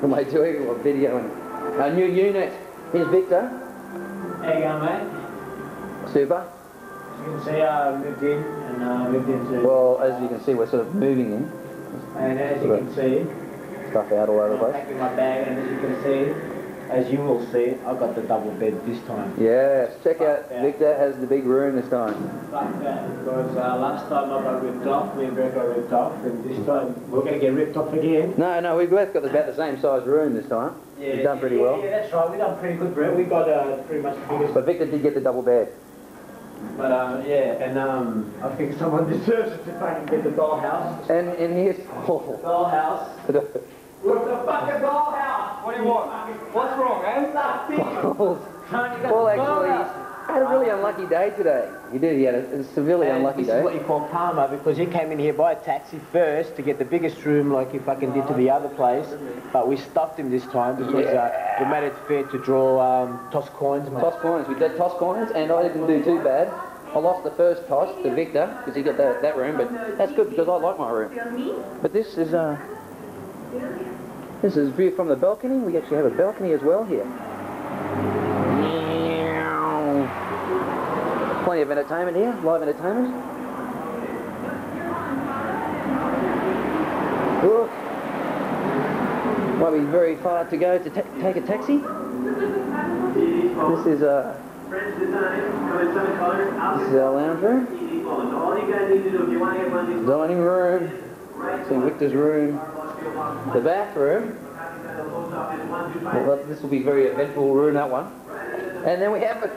What am I doing? What videoing? Our new unit. Here's Victor. How you going, mate? Super. As you can see, I moved in and uh, moved into. Well, as you can see, we're sort of moving in. and as you can see, Stuff out all over the I'm place. packing my bag, and as you can see, as you will see, I've got the double bed this time. Yes, check out. Yeah. Victor has the big room this time. That, because uh, last time I got ripped off, me and Brett got ripped off, and this time we're going to get ripped off again. No, no, we've both got about the same size room this time. We've done pretty yeah, well. Yeah, that's right, we've done pretty good, Brett. We got uh, pretty much the biggest. But Victor did get the double bed. But uh, yeah, and um, I think someone deserves it to fucking get the dollhouse. And, and here's Paul. Dollhouse. Look, the fucking dollhouse! What do you want? What's wrong, eh? Paul, Paul actually had a really unlucky day today. He did, he had a, a severely And unlucky this is what you call karma because he came in here by a taxi first to get the biggest room like he fucking did to the other place. But we stopped him this time because uh, we made it fair to draw um, toss coins, mate. Toss coins, we did toss coins, and I didn't do too bad. I lost the first toss to Victor, because he got that, that room, but that's good because I like my room. But this is, uh, this is view from the balcony. We actually have a balcony as well here. Plenty of entertainment here, live entertainment. Look, might be very far to go to take a taxi. This is uh, this is our lounge room, dining room, see Victor's room, the bathroom. Well, this will be very eventful room, that one. And then we have a,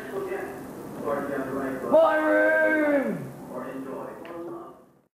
my room!